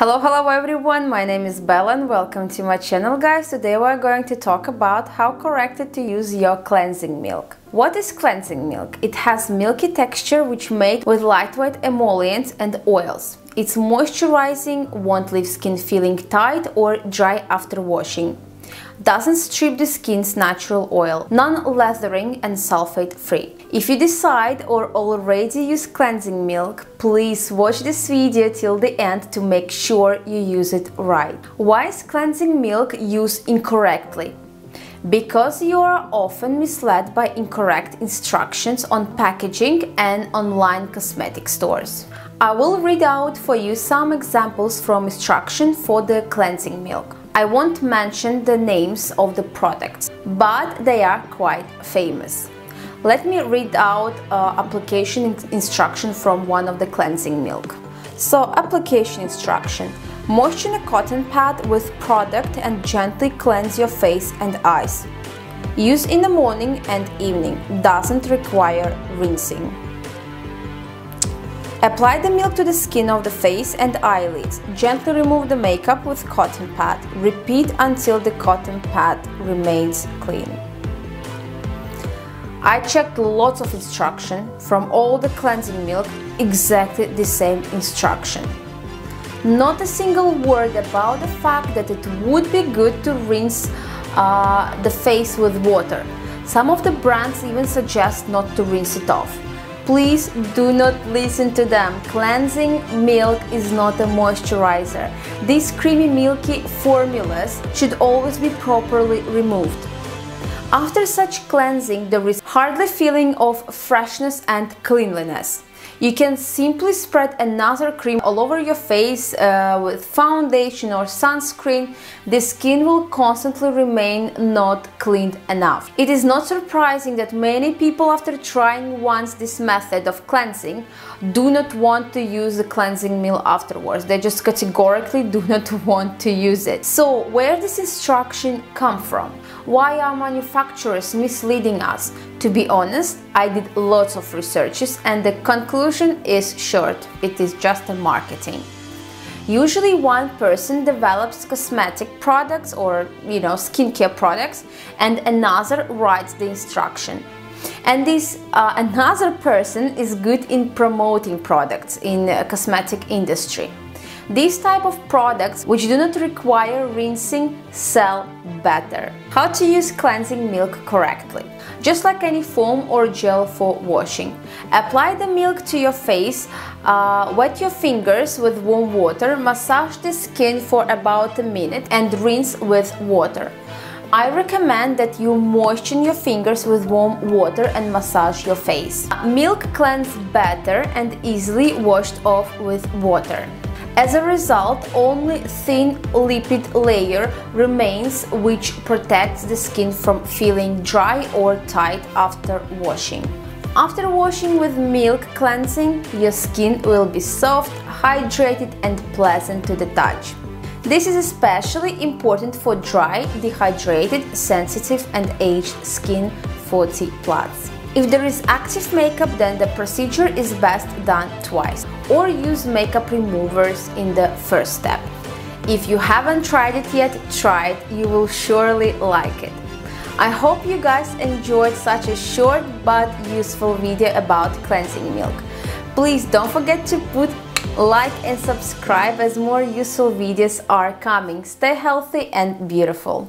Hello, hello everyone, my name is Bella and welcome to my channel guys. Today we're going to talk about how correctly to use your cleansing milk. What is cleansing milk? It has milky texture which made with lightweight emollients and oils. It's moisturizing, won't leave skin feeling tight or dry after washing doesn't strip the skin's natural oil, non-lathering and sulfate free. If you decide or already use cleansing milk, please watch this video till the end to make sure you use it right. Why is cleansing milk used incorrectly? Because you are often misled by incorrect instructions on packaging and online cosmetic stores. I will read out for you some examples from instruction for the cleansing milk. I won't mention the names of the products, but they are quite famous. Let me read out uh, application instruction from one of the cleansing milk. So, application instruction. Moisten a cotton pad with product and gently cleanse your face and eyes. Use in the morning and evening. Doesn't require rinsing. Apply the milk to the skin of the face and eyelids. Gently remove the makeup with cotton pad. Repeat until the cotton pad remains clean. I checked lots of instruction from all the cleansing milk, exactly the same instruction. Not a single word about the fact that it would be good to rinse uh, the face with water. Some of the brands even suggest not to rinse it off. Please do not listen to them. Cleansing milk is not a moisturizer. These creamy milky formulas should always be properly removed. After such cleansing, is hardly feeling of freshness and cleanliness. You can simply spread another cream all over your face uh, with foundation or sunscreen. The skin will constantly remain not cleaned enough. It is not surprising that many people after trying once this method of cleansing do not want to use the cleansing milk afterwards. They just categorically do not want to use it. So where this instruction come from? Why are manufacturers misleading us? To be honest, I did lots of researches and the conclusion is short. It is just a marketing. Usually one person develops cosmetic products or you know skincare products and another writes the instruction. And this uh, another person is good in promoting products in the cosmetic industry. These type of products, which do not require rinsing, sell better. How to use cleansing milk correctly? Just like any foam or gel for washing. Apply the milk to your face, uh, wet your fingers with warm water, massage the skin for about a minute and rinse with water. I recommend that you moisten your fingers with warm water and massage your face. Milk cleans better and easily washed off with water. As a result, only thin lipid layer remains which protects the skin from feeling dry or tight after washing. After washing with milk cleansing, your skin will be soft, hydrated and pleasant to the touch. This is especially important for dry, dehydrated, sensitive and aged skin 40 plus. If there is active makeup then the procedure is best done twice or use makeup removers in the first step. If you haven't tried it yet, try it, you will surely like it. I hope you guys enjoyed such a short but useful video about cleansing milk. Please don't forget to put like and subscribe as more useful videos are coming. Stay healthy and beautiful.